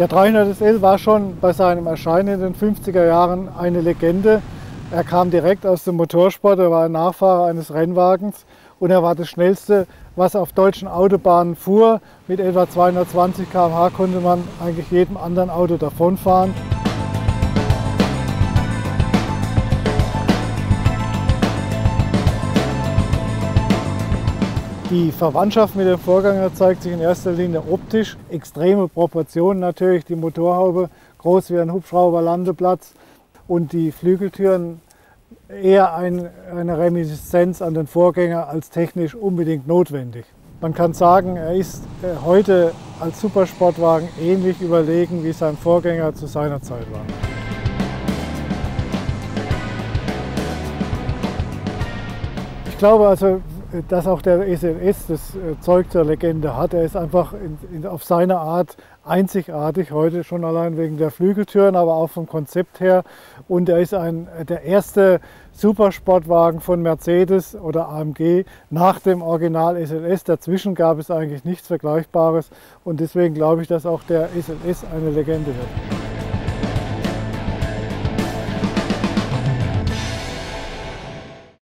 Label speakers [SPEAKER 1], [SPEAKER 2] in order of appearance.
[SPEAKER 1] Der 300 SL war schon bei seinem Erscheinen in den 50er Jahren eine Legende. Er kam direkt aus dem Motorsport, er war ein Nachfahrer eines Rennwagens und er war das schnellste, was auf deutschen Autobahnen fuhr. Mit etwa 220 km/h konnte man eigentlich jedem anderen Auto davonfahren. Die Verwandtschaft mit dem Vorgänger zeigt sich in erster Linie optisch. Extreme Proportionen natürlich, die Motorhaube groß wie ein Hubschrauberlandeplatz und die Flügeltüren eher ein, eine Reminiszenz an den Vorgänger als technisch unbedingt notwendig. Man kann sagen, er ist äh, heute als Supersportwagen ähnlich überlegen wie sein Vorgänger zu seiner Zeit war. Ich glaube also, dass auch der SLS das äh, Zeug zur Legende hat. Er ist einfach in, in, auf seine Art einzigartig heute, schon allein wegen der Flügeltüren, aber auch vom Konzept her. Und er ist ein, der erste Supersportwagen von Mercedes oder AMG nach dem Original SLS. Dazwischen gab es eigentlich nichts Vergleichbares und deswegen glaube ich, dass auch der SLS eine Legende wird.